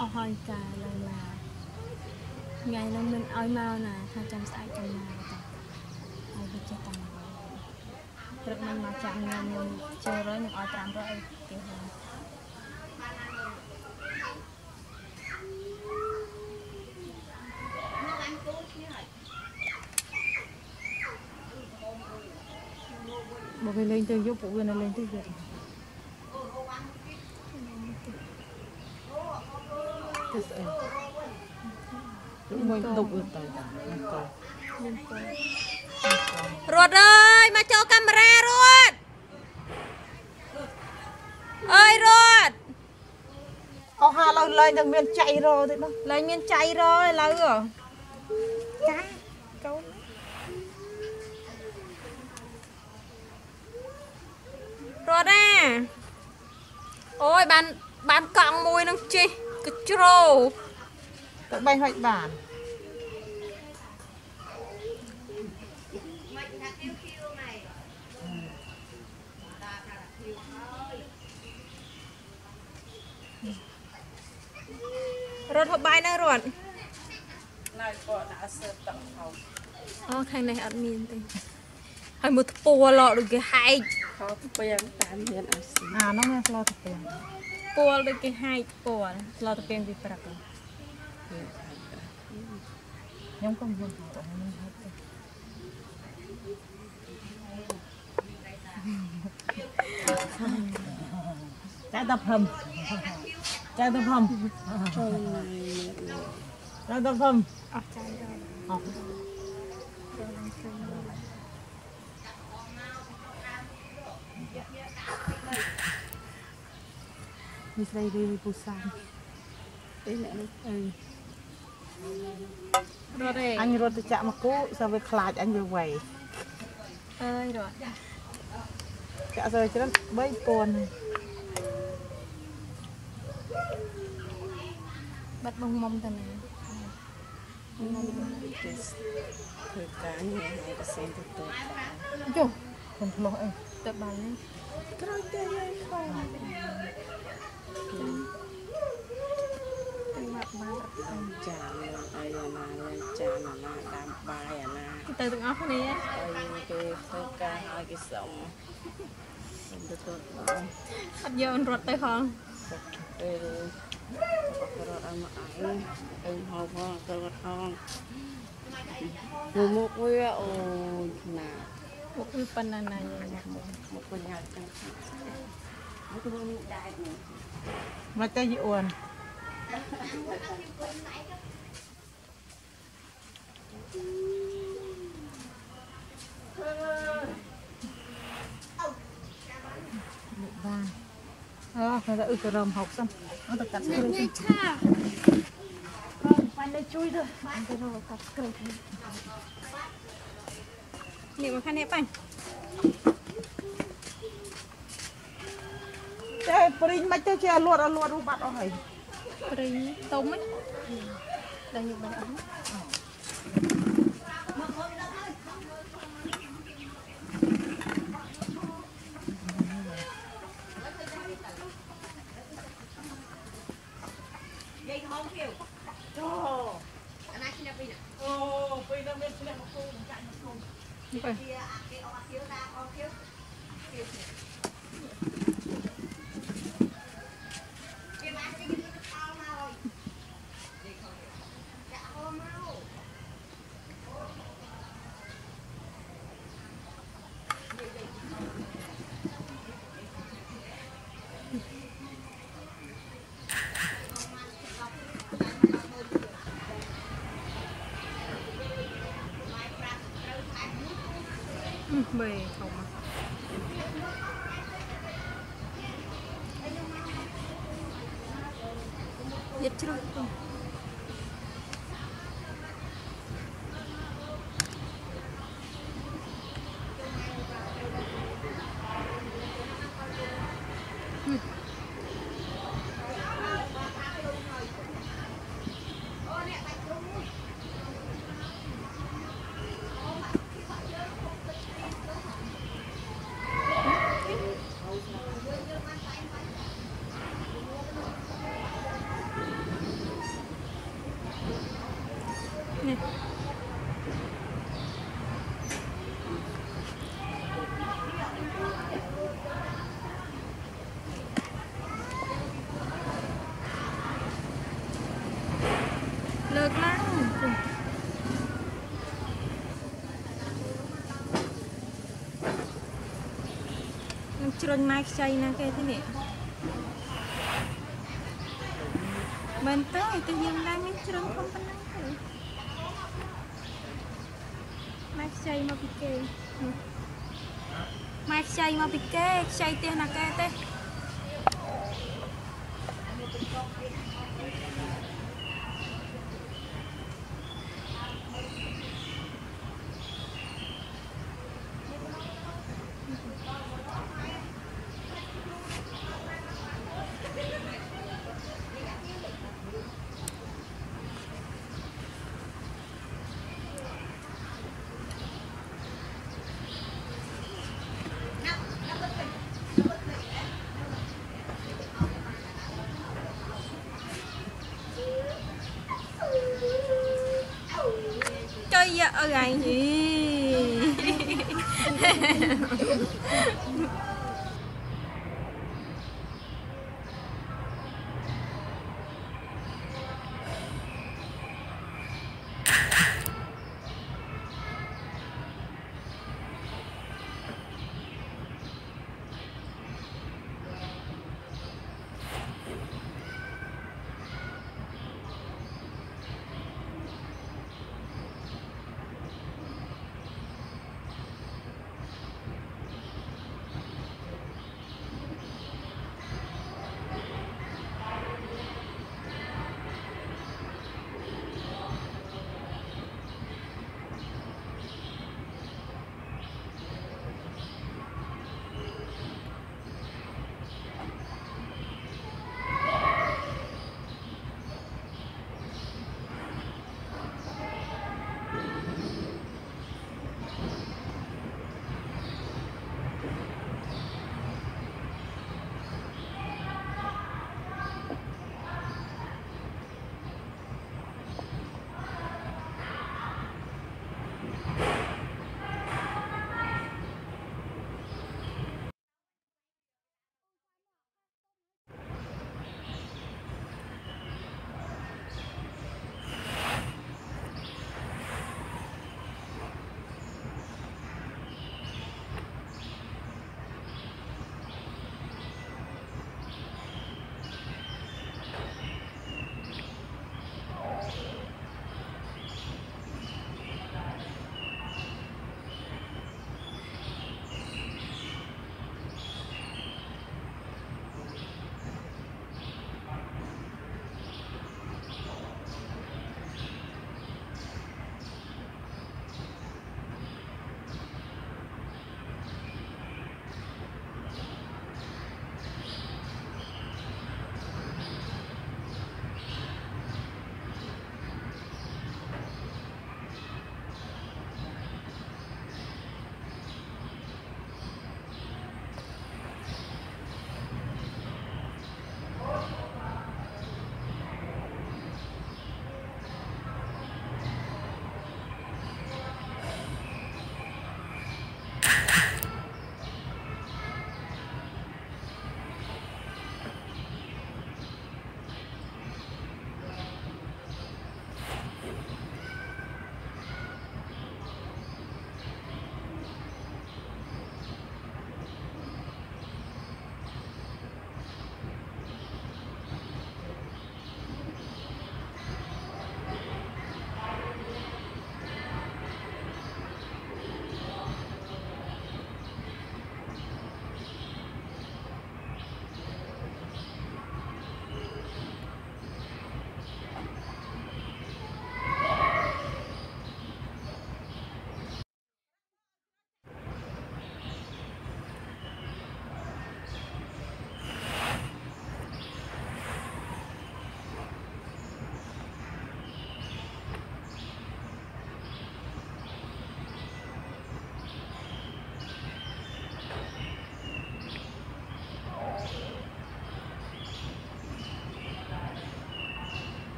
អស់ហើយចាឡើងមកថ្ងៃនោះមិនឲ្យមកណាថាចាំស្អែកចាំមកចាហើយវាចេះតាមមកព្រឹកមិញមកចាក់ញ៉ាំខ្ញុំចូលរយនឹងឲ្យ500អីគេហ្នឹងបើគេលេងទៅយប់ពួកវានៅលេងទៅយប់ ទៅស្អីលោកមួយទុកទៅទៅចាមិនទៅមានពណ៌រត់អើយមកចូលកាមេរ៉ារត់អើយរត់អស់ហាឡើយលេងនឹងមានចៃរទៀតនោះឡើងមានចៃរឥឡូវហ៎ចាកូនរត់អាអូយបានបានកង់មួយនឹងជិះ កជ្រោទៅបេះហុចបានរត់ហូបបាយនៅរត់ណៃក៏ដាក់សើតឹកហៅអូខាងនេះអត់មានទេហើយមើលថ្ពួរឡកដូចគេហែកខោស្ពាំងតាមមានអាស៊ីអានោះមានស្លោទៅពេង ពួរដូចគេហែកពួរឡតទៅពីងពីព្រឹកហ៎ខ្ញុំក៏មានហៅទៅខ្ញុំហៅទៅចាទៅភឹមចាទៅភឹមចាទៅភឹមអស់ចាយដល់អស់ មីស្រីរីពូសានពេលអ្នកនេះអឺរត់ទេអញរត់ទៅចាក់មកគូសើវាខ្លាចអញវាវៃអើយរត់ចាក់សើច្រើន3000បាត់បងមុំតាណាទៅធ្វើការងារឲ្យប្រសិនទៅទៅចុះខ្ញុំឆ្លោះអីទៅបាននេះក្រោយទៅហើយខំទៅមកបានអត់ទៅ ចានអីអាណាលេងចានអាណាដាំបាយអាណាទៅទាំងអស់គ្នាហើយគេធ្វើការឲ្យគេសុំសុំទៅទៅអអត់យករត់ទៅហងពេលរត់ឲ្យមកអីអីហៅផងទៅរត់ហងមុខវាអូណាពួកគឺប៉ុណ្ណាណាយមុខវិញអត់ចឹងមកទៅនេះដែរនេះមកទៅយីអួនបានអើទៅអ៊ឺ ទៅរំហុកសិនអត់ទៅកាត់ស្គ្រីញ៉ៃឆាបាញ់ទៅជួយទៅបាញ់ទៅរកកាត់ស្គ្រីនេះម ព្រីងមិនទៅជាអលួតអលួតរូបបាត់អស់ហើយព្រៃទុំហ្នឹងដល់យកបានអស់អូពេលដល់មានឆ្លះមកគូចាក់មកគូ ទៅ បែធំ ទៀ លើកឡើងនឹងជ្រុញម៉ែខ្ចីណាគេទេនេះមែនទេទៅយើងឡើងមានជ្រុញធំប៉ុណ្ណឹងទេម៉ែខ្ចីមកពីគេនេះម៉ែខ្ចីមកពីគេខ្ចីផ្ទះណាគេទេ 何?